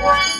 What?